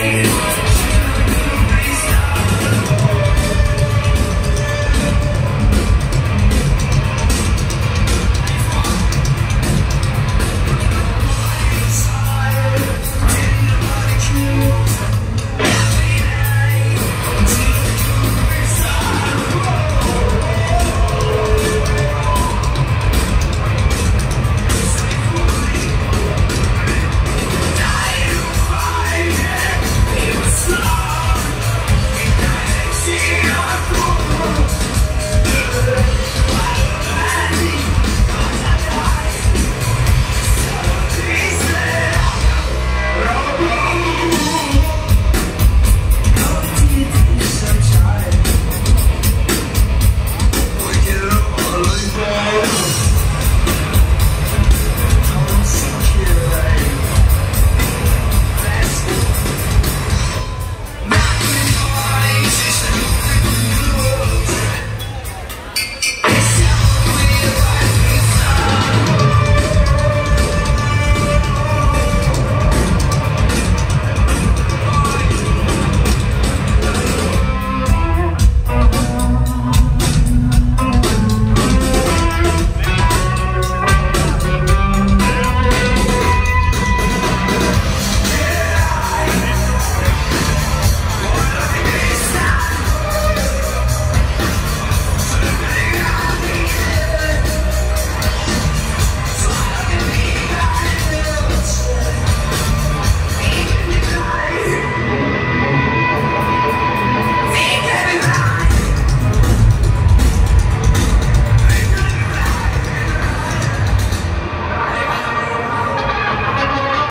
Thank. Россия!